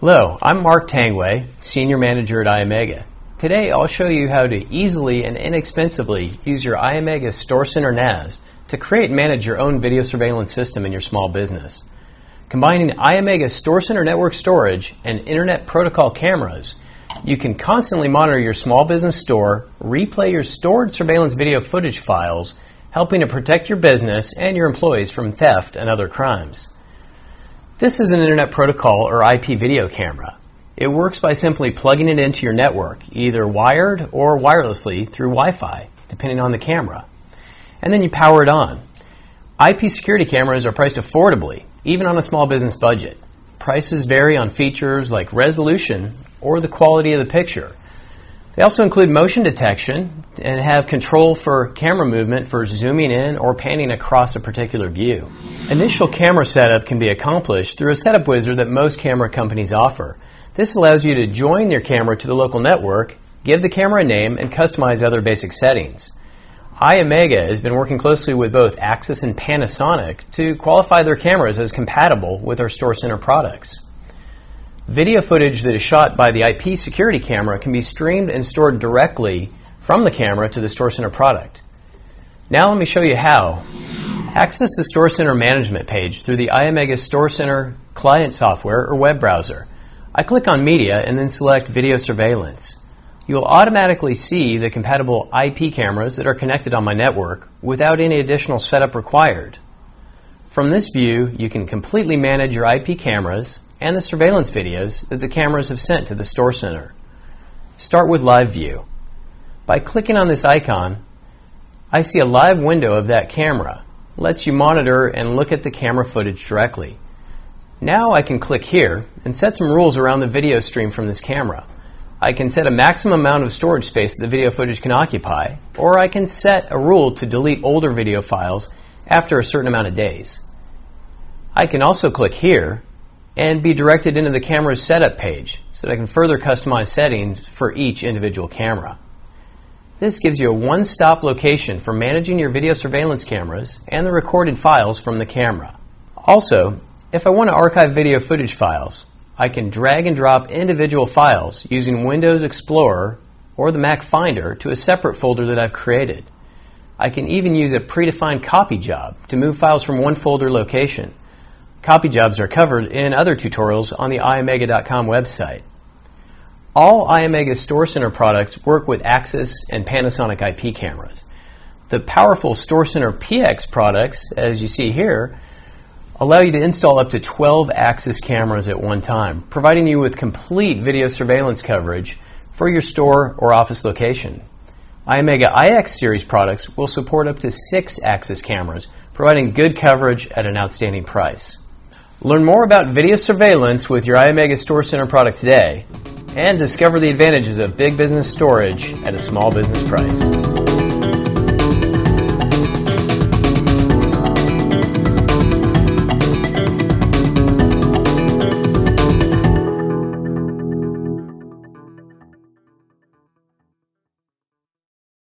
Hello, I'm Marc Tanguay, Senior Manager at iOmega. Today I'll show you how to easily and inexpensively use your iOmega StorCenter NAS to create and manage your own video surveillance system in your small business. Combining iOmega StorCenter network storage and Internet Protocol cameras, you can constantly monitor your small business store, replay your stored surveillance video footage files, helping to protect your business and your employees from theft and other crimes. This is an Internet Protocol or IP video camera. It works by simply plugging it into your network, either wired or wirelessly through Wi Fi, depending on the camera. And then you power it on. IP security cameras are priced affordably, even on a small business budget. Prices vary on features like resolution or the quality of the picture. They also include motion detection and have control for camera movement for zooming in or panning across a particular view. Initial camera setup can be accomplished through a setup wizard that most camera companies offer. This allows you to join your camera to the local network, give the camera a name, and customize other basic settings. iOmega has been working closely with both Axis and Panasonic to qualify their cameras as compatible with our StorCenter products. Video footage that is shot by the IP security camera can be streamed and stored directly from the camera to the StorCenter product. Now let me show you how. Access the StorCenter management page through the iOmega StorCenter client software or web browser. I click on Media and then select Video Surveillance. You will automatically see the compatible IP cameras that are connected on my network without any additional setup required. From this view, you can completely manage your IP cameras and the surveillance videos that the cameras have sent to the StorCenter. Start with Live View. By clicking on this icon, I see a live window of that camera. Lets you monitor and look at the camera footage directly. Now I can click here and set some rules around the video stream from this camera. I can set a maximum amount of storage space that the video footage can occupy, or I can set a rule to delete older video files after a certain amount of days. I can also click here and be directed into the camera's setup page so that I can further customize settings for each individual camera. This gives you a one stop location for managing your video surveillance cameras and the recorded files from the camera. Also, if I want to archive video footage files, I can drag and drop individual files using Windows Explorer or the Mac Finder to a separate folder that I've created. I can even use a predefined copy job to move files from one folder location Copy jobs are covered in other tutorials on the iomega.com website. All iOmega StorCenter products work with Axis and Panasonic IP cameras. The powerful StorCenter PX products, as you see here, allow you to install up to 12 Axis cameras at one time, providing you with complete video surveillance coverage for your store or office location. iOmega IX series products will support up to six Axis cameras, providing good coverage at an outstanding price. Learn more about video surveillance with your iOmega StorCenter product today and discover the advantages of big business storage at a small business price.